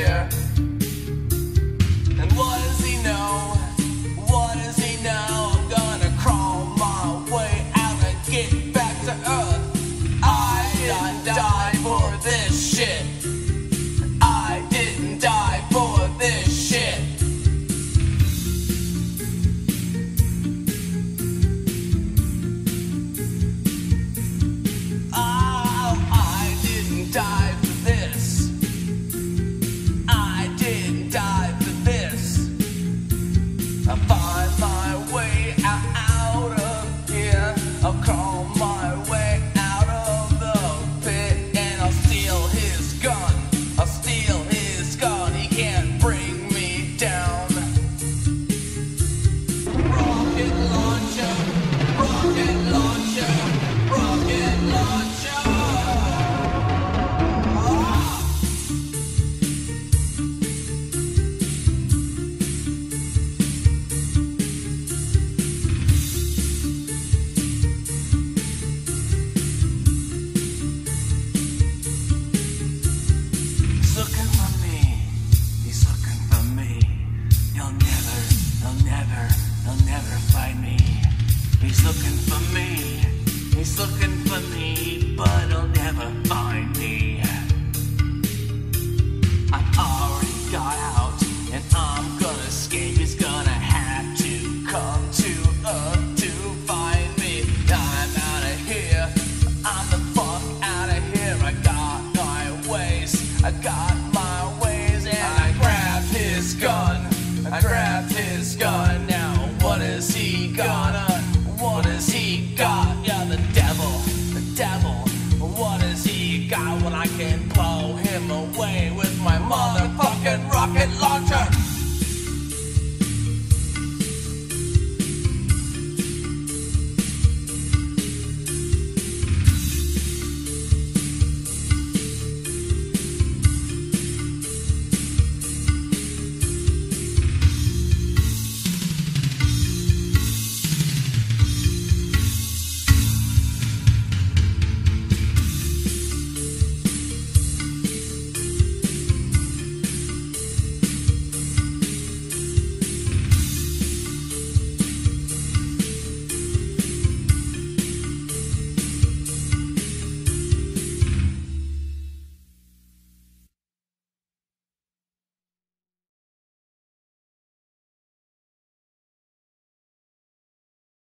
here. And what does he know? What does he know? I'm gonna crawl my way out and get back to Earth. He's looking for me. He's looking for me, but he'll never find me. I've already got out, and I'm gonna escape. He's gonna have to come to Earth to find me. I'm out of here. I'm the fuck out of here. I got my ways. I got my ways, and I grabbed his gun. I grabbed his gun. and blow him away with my motherfucking rocket launcher.